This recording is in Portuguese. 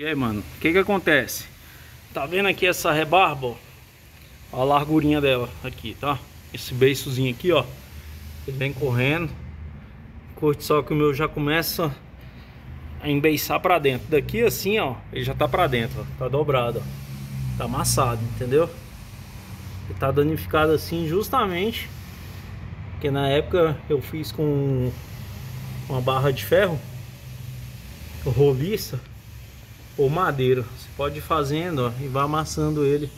E aí, mano, o que que acontece? Tá vendo aqui essa rebarba, ó? A largurinha dela aqui, tá? Esse beiçozinho aqui, ó. Ele vem correndo. Curte só que o meu já começa a embeiçar pra dentro. Daqui assim, ó, ele já tá pra dentro, ó. Tá dobrado, ó. Tá amassado, entendeu? Ele tá danificado assim justamente porque na época eu fiz com uma barra de ferro roliça ou madeira. Você pode ir fazendo ó, e vai amassando ele